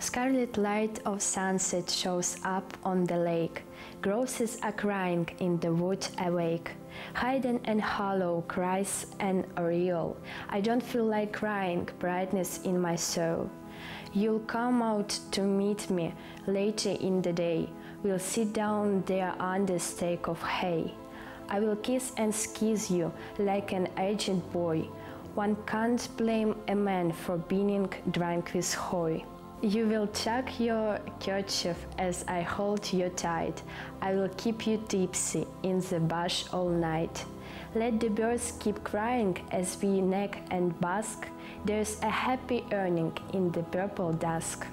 Scarlet light of sunset shows up on the lake. Grouses are crying in the wood awake. Hidden and hollow cries an oriole. I don't feel like crying, brightness in my soul. You'll come out to meet me later in the day. We'll sit down there under stake of hay. I will kiss and squeeze you like an aged boy. One can't blame a man for being drunk with hoy. You will tuck your kerchief as I hold you tight. I will keep you tipsy in the bush all night. Let the birds keep crying as we neck and bask. There's a happy earning in the purple dusk.